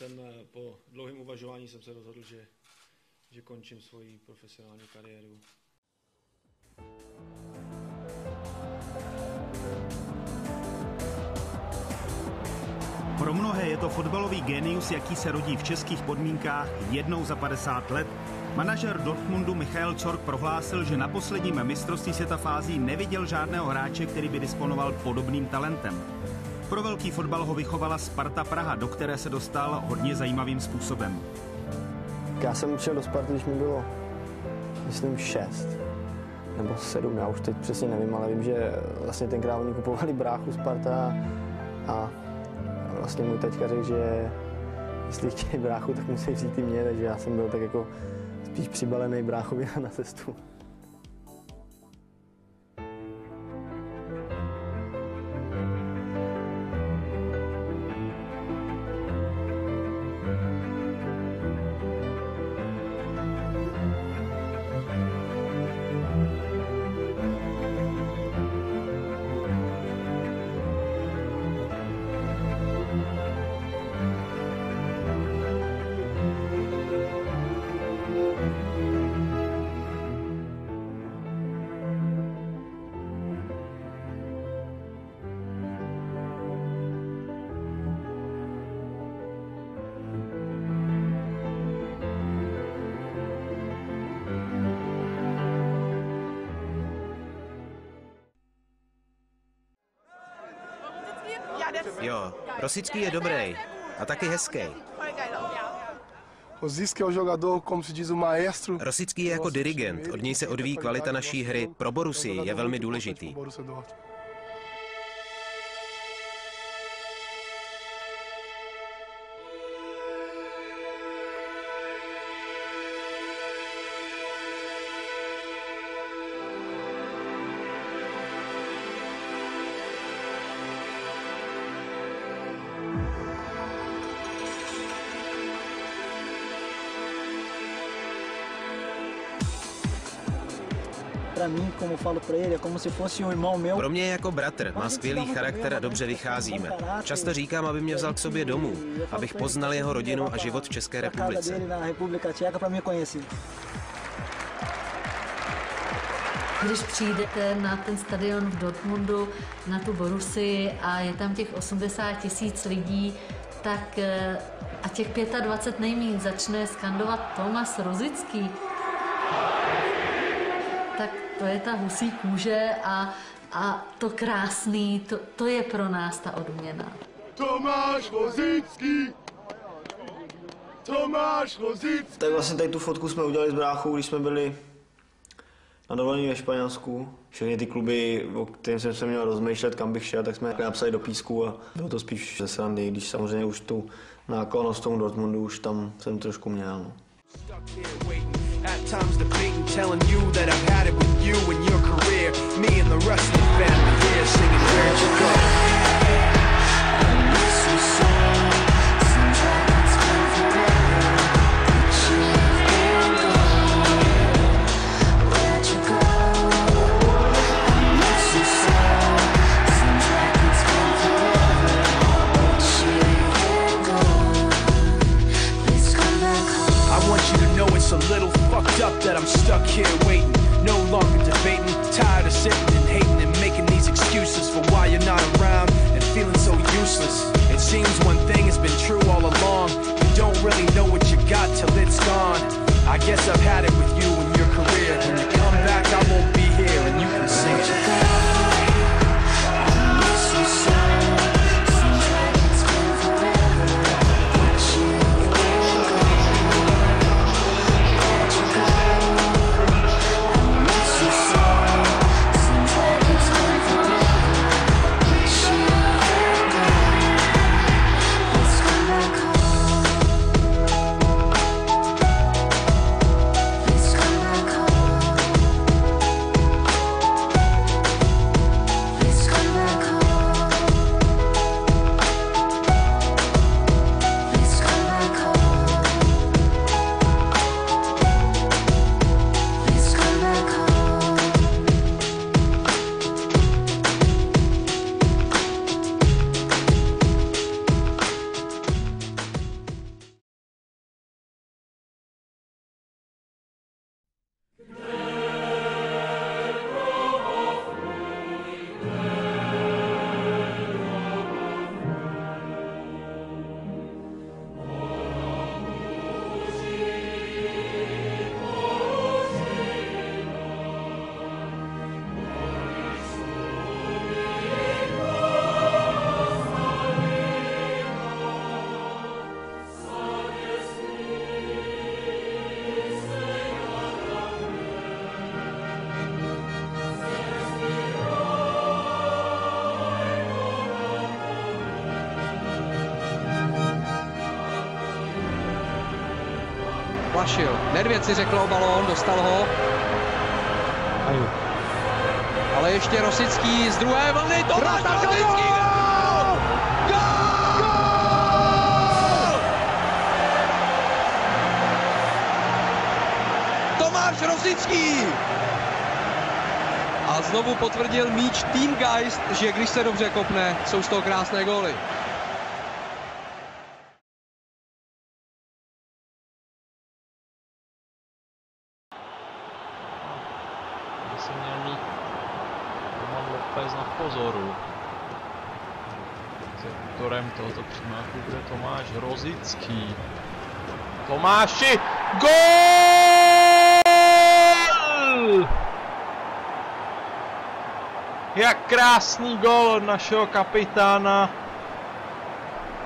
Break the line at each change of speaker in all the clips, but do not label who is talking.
jsem eh, po dlouhém uvažování jsem se rozhodl, že, že končím svoji profesionální kariéru.
Pro mnohé je to fotbalový genius, jaký se rodí v českých podmínkách jednou za 50 let. Manažer Dortmundu Michael Cork prohlásil, že na posledním mistrovství světa fází neviděl žádného hráče, který by disponoval podobným talentem. Pro velký fotbal ho vychovala Sparta Praha, do které se dostal hodně zajímavým způsobem.
Já jsem šel do Sparty, když mi bylo, myslím, šest nebo sedm, já už teď přesně nevím, ale vím, že vlastně tenkrát oni kupovali bráchu Sparta a vlastně můj teďka řekl, že jestli chtějí bráchu, tak musí vzít i mě, takže já jsem byl tak jako spíš přibalený bráchovi na cestu.
Jo, Rosický je dobrý a taky hezký.
Rosický je jogador, como se diz, o maestro.
Rosický je jako dirigent, od něj se odvíjí kvalita naší hry. Pro Borusy je velmi důležitý. Pro mě je jako bratr, má skvělý charakter a dobře vycházíme. Často říkám, aby mě vzal k sobě domů, abych poznal jeho rodinu a život v České republice.
Když přijdete na ten stadion v Dortmundu, na tu Borussii a je tam těch 80 tisíc lidí, tak eh, a těch 25 nejmín začne skandovat Tomas Rozický, to je ta husí kůže a, a to krásný, to, to je pro nás ta odměna.
Tomáš Rosický! Tomáš Rosický!
Tak vlastně tady tu fotku jsme udělali s bráchou, když jsme byli na dovolení ve Španělsku. Všechny ty kluby, o kterým jsem se měl rozmýšlet, kam bych šel, tak jsme napsali do písku a bylo to spíš ze srandy, když samozřejmě už tu náklonost tomu Dortmundu už tam jsem trošku měl. No.
At times debating, telling you that I've had it with you and your career. Me and the rest of the family here singing Where'd You Go? Waiting. No longer debating, tired of sitting and hating and making these excuses for why you're not around and feeling so useless. It seems one thing has been true all along. You don't really know what you got till it's gone. I guess I've had it with you and your career.
Vyplašil. Nedvěd si řekl o balón, dostal ho. Ale ještě Rosický z druhé vlny, Tomáš Rosický! Tomáš Rosický! A znovu potvrdil míč Team Geist, že když se dobře kopne, jsou z toho krásné góly.
by se měl mít Roman Lopez na pozoru. Exekutorem tohoto přímáku bude Tomáš Rozický. Tomáši, gol! Jak krásný gol našeho kapitána,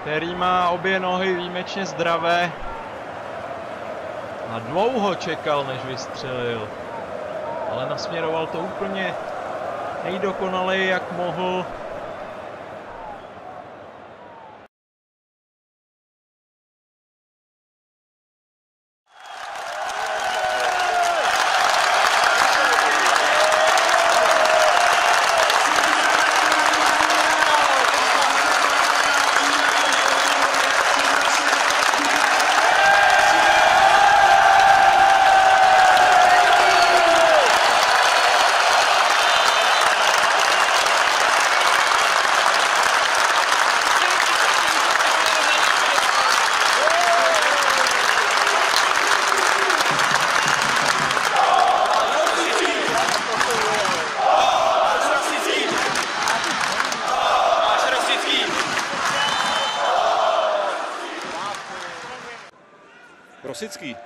který má obě nohy výjimečně zdravé. A dlouho čekal, než vystřelil ale nasměroval to úplně nejdokonaleji, jak mohl.
Rosický.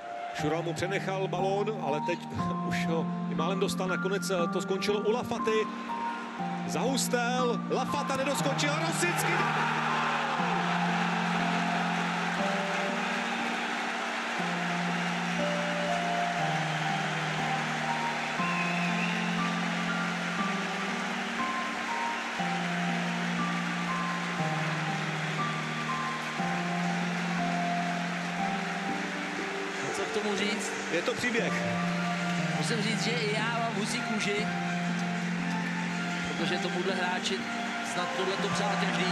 Šural mu přenechal balón, ale teď už ho i málem dostal. Nakonec to skončilo u Lafaty. Zahustel, Lafata nedoskočil, Rosický.
K tomu říct?
Je to příběh.
Musím říct, že i já mám husí kůži, protože tomuhle hráči snad tohle to přál každý.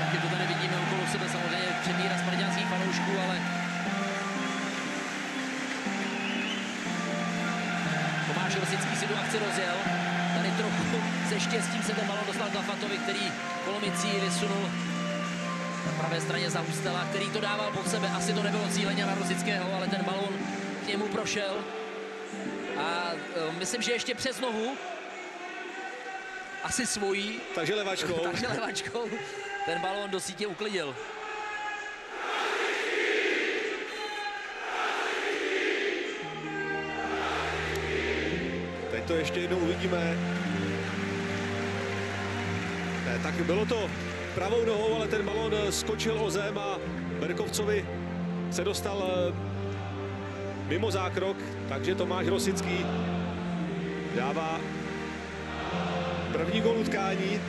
Taky to tady vidíme okolo sebe samozřejmě přemíra spartiánských fanoušků, ale Tomáš Rosický si tu akci rozjel. Tady trochu se štěstím se ten balon dostal k Lafatovi, který kolomicí vysunul pravé straně za Hustela, který to dával pod sebe. Asi to nebylo cíleně na Rosického, ale ten balon k němu prošel. A e, myslím, že ještě přes nohu, asi svojí,
Takže levačkou.
takže levačkou, ten balon do sítě uklidil.
Teď to ještě jednou uvidíme. Ne, tak bylo to pravou nohou, ale ten balon skočil o zem a Berkovcovi se dostal eh, mimo zákrok, takže Tomáš Rosický dává první gol utkání.